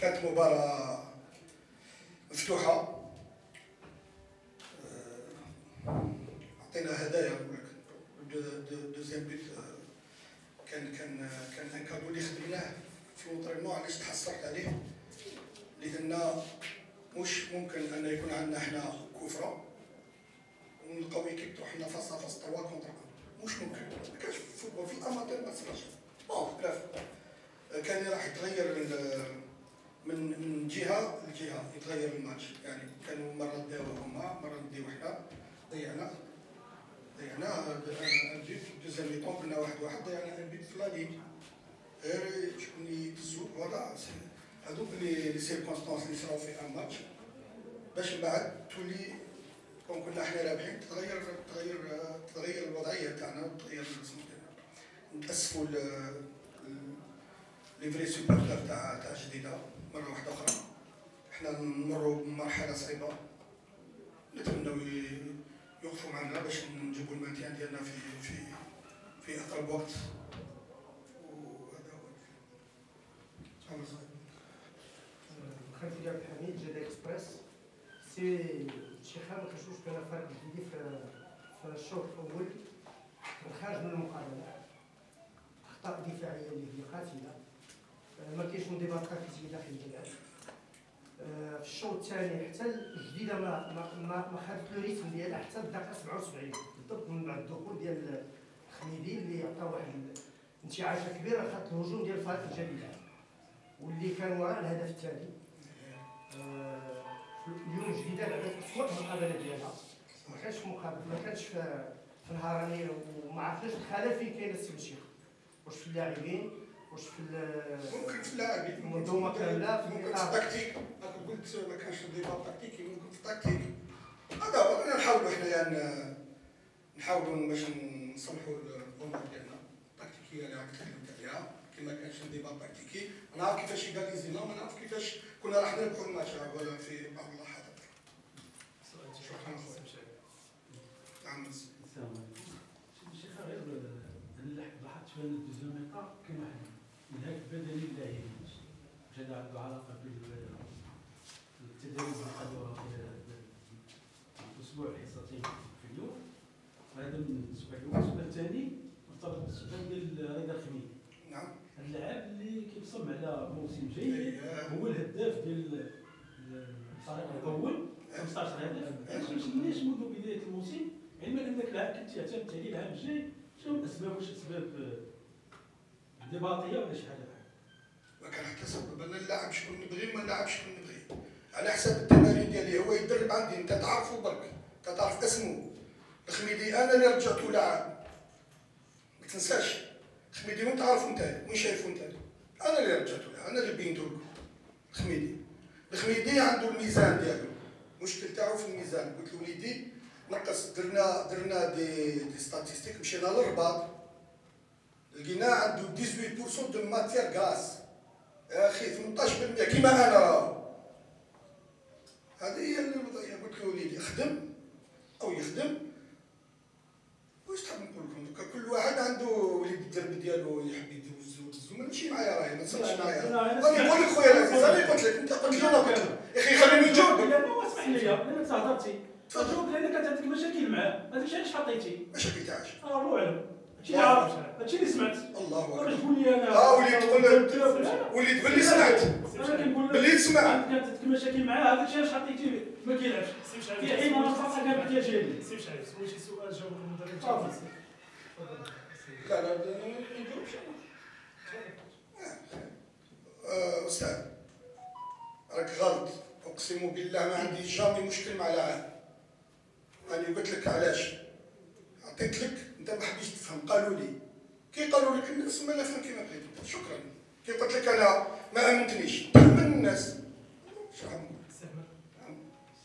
كانت مباراة مفتوحة. عطينا هدايا دوزيام بيت كان كان كان ان كادو اللي خدمناه في لونترينمون علاش تحسرت عليه؟ لأن مش ممكن أن يكون عندنا إحنا كفرة. ونلقاو إيكيب تروح فاس فاس 3 كونتر مش ممكن ما كانش في في ما تصيرش بون بلاف كان راح يتغير من من جهة لجهة يتغير الماتش. يعني كانوا مرة داو هما مرة نديو حنا ضيعنا. ضيعنا. البيت دوزيام لي طون قلنا واحد واحد ضيعنا البيت في لالين غير شكون يدزو فوالا. هذوك لي سيركونستونس اللي صراو في ان ماتش. باش من بعد تولي كون كنا إحنا رابحين تتغير تغير تتغير الوضعية تاعنا وتغير الرسم تاعنا. نتاسفوا les vrais supporters تاع تاع جديدة مرة واحدة أخرى. إحنا نمروا بمرحلة صعيبة. نتمنوا يوقفوا معنا باش نجيبوا ال maintien ديالنا في في في أقرب وقت. خلفي عبد الحميد جدة إكسبريس. سي شي ما كنشوفش بان فرق كبير في الشوط الأول. الخارج من المقابله أخطاء دفاعية اللي هي قاتلة. ما كاينش انضباط تاكتيكي داخل الملعب في الشوط الثاني حتى الجديدة ما ما ما, خدت لو ريتم ديالها حتى الدقيقة 77 بالضبط من بعد الدخول ديال الخميدي اللي عطى واحد انتعاشه كبيرة خدت الهجوم ديال الفريق الجديده واللي كان وراء الهدف الثاني. اليوم جديده لعبت اسوء المقابله ديالها. ما كانش مقابل ما كانش في الهرميه وما عرفناش الخلل فين كاين السي الشيخ واش في اللاعبين واش في ممكن في اللاعبين. المنظومه كامله في ممكن في التكتيك. راك قلت ما كانش انضباط تكتيكي ممكن في التكتيك. هذا هو نحاولوا إحنا يعني نحاولوا باش نصلحوا الأمور ديالنا. التكتيكية اللي راك تكلمت عليها كي ما كانش انضباط تكتيكي. أنا عارف كيفاش يغاليزينا وما نعرف كيفاش كنا راح نربحوا الماتش. ولا في بعض اللحظات شكرا خويا نعم شيخ غير لاحظت في كاين واحد الانهاك بدني واش هذا عنده علاقه بالتدريب اللي في الأسبوع الحصتين في اليوم. هذا من السؤال الأول السؤال الثاني مرتبط بالسؤال ديال رضا الخميدي نعم. اللاعب اللي كيبصم على موسم جيد هو الهداف ديال الفريق الأول. 15 هدف. ما فهمتنيش منذ بداية الموسم. علما أنك لاعب كنت تعتمد عليه العام الجاي. شنو الأسباب؟ واش اسباب انضباطيه ولا شي حاجة؟ كان حتى أنا نلعب شكون نبغي وما نلعبش شكون نبغي على حساب التمارين ديالي هو يدرب عندي انت تعرفه برك انت تعرف اسمه الخميدي أنا اللي رجعته لاعب. ما تنساش. الخميدي وين تعرفه انت وين شايفه انت؟ أنا اللي رجعته لاعب أنا اللي بينته لكم. الخميدي الخميدي عنده الميزان ديالو. المشكل تاعو في الميزان. قلت له وليدي نقص درنا درنا des des statistiques مشينا للرباط. لقينا عنده 18% de matière grasse يا أخي 18% كيما أنا راه هذه هي الوضعيه قلت له وليدي خدم أو يخدم واش تحب نقول لكم كل واحد عنده وليد الدرب ديالو يحب يدوز ماشي معايا راهي ما تصيرش معايا أنا نقول لك خويا العزيز أنا قلت لك انت قلت لي أنا قلت لك يا أخي خليني نجاوب لا ما اسمح لي لانك تهضرتي تجاوب لانك كانت عندك مشاكل معاه هذاك الشيء علاش حطيتي مشاكل تاعش آه الله اعلم هادشي عرفت؟ هادشي اللي سمعت. الله واش أكبر. تقول لي أنا. آه وليد تقول وليد باللي سمعت. باللي تسمع. كانت عندك مشاكل معاه هذاك الشيء علاش حطيتيه؟ ما كيلعبش في حين أنا خاصك كان احتياجي سير شعيب سول شي سؤال جاوب المدرب. لا لا ما نجاوبش آه، أستاذ راك غلط. أقسم بالله ما عندي جامي مشكل مع لاعب أنا قلت لك علاش. عطيت لك تفهم قالوا لي كي قالوا لك الناس ما نفهم كيما بغيت شكرا. كي قلت لك أنا ما أمنتنيش. تحمل الناس. شو؟ نعم.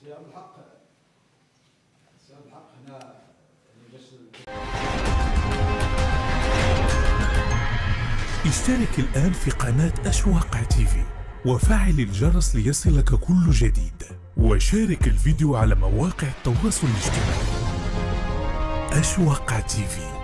سي عبد الحق. سي عبد الحق هنا. يعني اشترك الآن في قناة أشواق تيفي وفعل الجرس ليصلك كل جديد. وشارك الفيديو على مواقع التواصل الاجتماعي. أشواق تيفي.